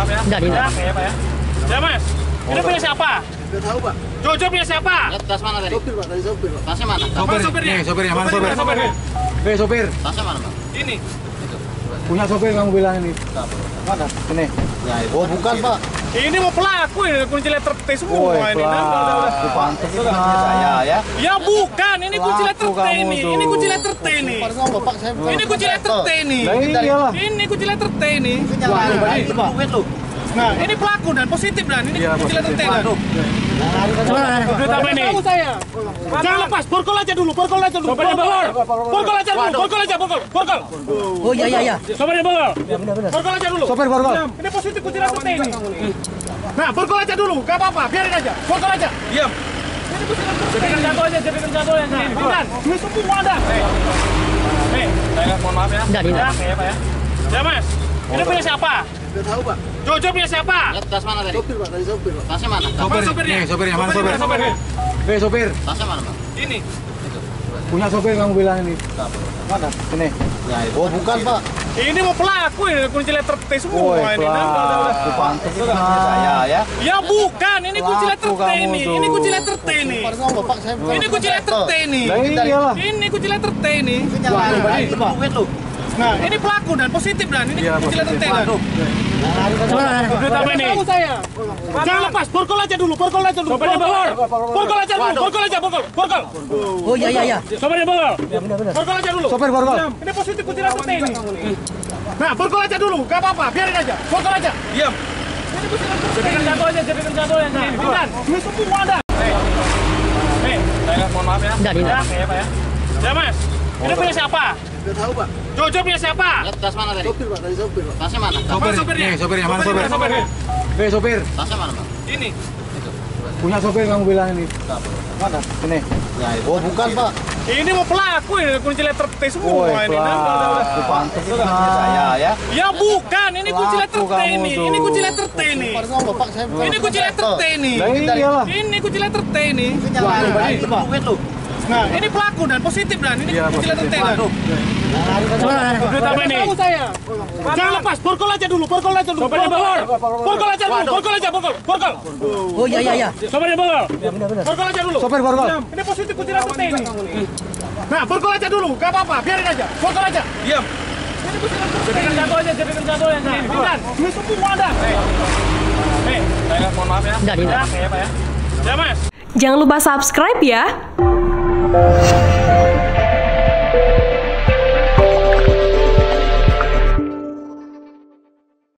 maaf ya. Enggak, ini Ya, enggak. ya, Pak ya. Ya, Mas. Ini punya siapa? Nggak tahu pak. Jojo punya siapa? Lihat tas mana tadi? Sopir pak, dari sopir pak. Tasnya mana? Mana sopirnya? Nih, sopirnya, mana Sopirnya, sopir? sopirnya. Eh sopir, Tasnya mana, Bang? Ini. Punya sopir kamu bilang ini. Mana? Sini. Oh bukan pak. Ini mau pelaku ini kunci letter T semua Woi, ini. Nah, pelaku pantas saya ya. Ya bukan, ini kunci letter T ini. Ini kunci letter T ini. Pak sama pak saya bukan. Ini kunci letter T ini. Ini kunci letter T ini. Nyalain lagi pak. Duit lu. Nah, ini pelaku dan positif dan ini Iya, dan. Coba, Duit apa ini? Tahu saya. Jangan lepas, borgol aja dulu, borgol aja dulu. Borgol, borgol aja dulu, borgol aja, borgol, borgol. Oh iya iya iya. Sopirnya borgol. Borgol aja dulu. Sopir borgol. Ini positif letter T ini. Nah, borgol aja dulu, gak apa-apa, biarin aja. Borgol aja. Diam. Ini letter T. Jadikan jatuh aja, jadikan jatuh aja. Bukan, ini semua ada. Nih, saya mohon maaf ya. Enggak, ini Ya, enggak. ya, Pak ya. Ya, Mas. Ini punya siapa? Nggak tahu pak. Jojo punya siapa? Lihat tas mana tadi? Sopir pak, dari sopir pak. Tasnya mana? Sopir, sopirnya? nih, sopirnya, mana sopir? Sopirnya. Eh sopir, Tasnya mana, Bang? Ini. punya sopir kamu bilang ini. Mana? Sini. Oh bukan pak. Ini mau pelaku ini kunci letter T semua Woi, ini. Nah, pelaku pantas saya ya. Ya bukan, ini kunci letter T ini. tuh. Ini kunci letter T ini. Pak sama pak saya bukan. Ini kunci letter T ini. Ini kunci letter T ini. Nyalain lagi pak. Duit lu. Nah, ini pelaku dan positif dan ini Iya, kunci letter T dan. Coba, Duit apa ini? Tahu saya. Jangan lepas, borgol aja dulu, borgol aja dulu. Borgol, borgol aja dulu, borgol aja, borgol, borgol. Oh iya iya iya. Sopirnya borgol. Borgol aja dulu. Sopir borgol. Ini positif kunci letter T ini. Nah, borgol aja dulu, gak apa-apa, biarin aja. Borgol aja. Diam. Ini letter T. Jadikan jatuh aja, jadikan jatuh aja. Bukan, ini semua ada. Nih, saya mohon maaf ya. Enggak, Ya, enggak. ya, Pak ya. Ya, Mas. Ini punya siapa? Nggak tahu pak. Jojo punya siapa? Tas mana tadi? Sopir pak, dari sopir pak. Tasnya mana? Sopir, sopirnya? nih, sopirnya, mana sopir? Sopirnya. Eh sopir, Tasnya mana, Bang? Ini. punya sopir kamu bilang ini. Mana? Sini. Oh bukan pak. Ini mau pelaku ini kunci letter T semua Woi, ini. Pelaku pantas saya ya. Ya bukan, ini kunci letter T ini. tuh. Ini kunci letter T ini. Pak sama pak saya bukan. Ini kunci letter T ini. Ini kunci letter T ini. Nyalain lagi pak. Duit lu. Nah, ini pelaku dan positif dan ini Iya, T dan. Coba, Duit apa ini? Tahu saya. Jangan lepas, borgol aja dulu, borgol aja dulu. Borgol, borgol aja dulu, borgol aja, borgol, borgol. Oh iya iya iya. Sopirnya borgol. Borgol aja dulu. Sopir borgol. Ini positif letter T ini. Nah, borgol aja dulu, gak apa-apa, biarin aja. Borgol aja. Diam. Jadikan jatuh aja, jadikan jatuh semua ada. Nih, saya mohon maaf ya. Enggak, Ya, enggak. ya, Pak ya. Ya, Mas. Jangan lupa subscribe ya. Thank you.